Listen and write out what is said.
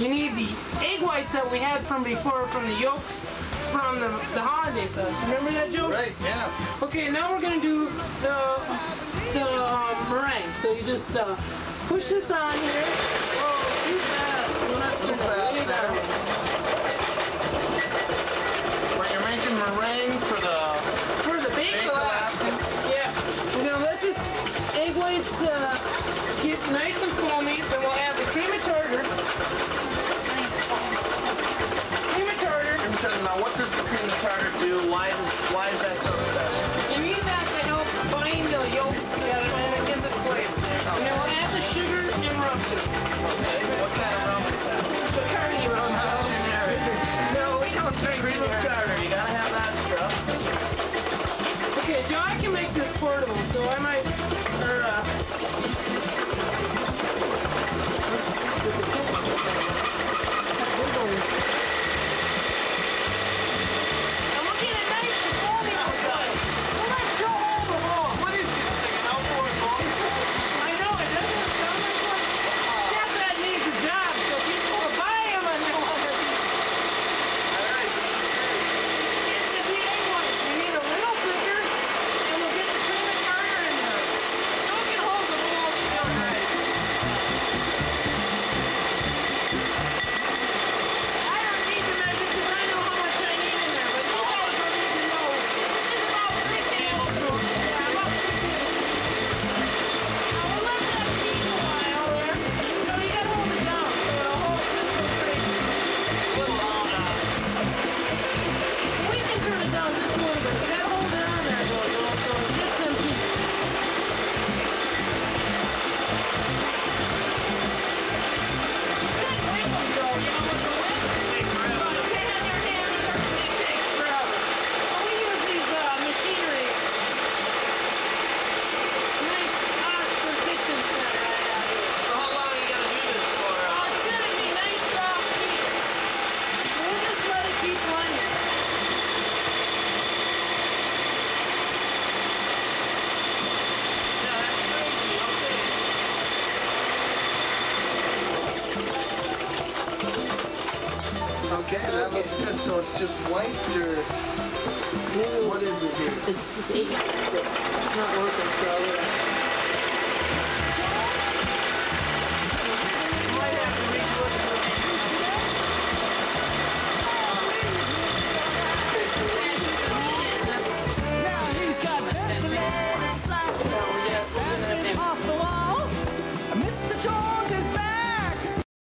You need the egg whites that we had from before, from the yolks from the, the hollandaise sauce. Remember that, Joe? Right, yeah. Okay, now we're gonna do the the um, meringue. So you just uh, push this on here. Whoa, too fast. Have to Too fast Now, what does the cream tartar do? Why is why is that so special? That to help bind the yolks together and it gives it flavor. And we'll add the sugar and rum to it. Okay. What kind of rum is that? Bacardi rum. Generic. No, we don't drink Cream of tartar. You gotta have that stuff. Okay, Joe, I can make this portable, so I might, Okay, that looks good. So it's just white or what is it here? It's just eight. It's not working, so.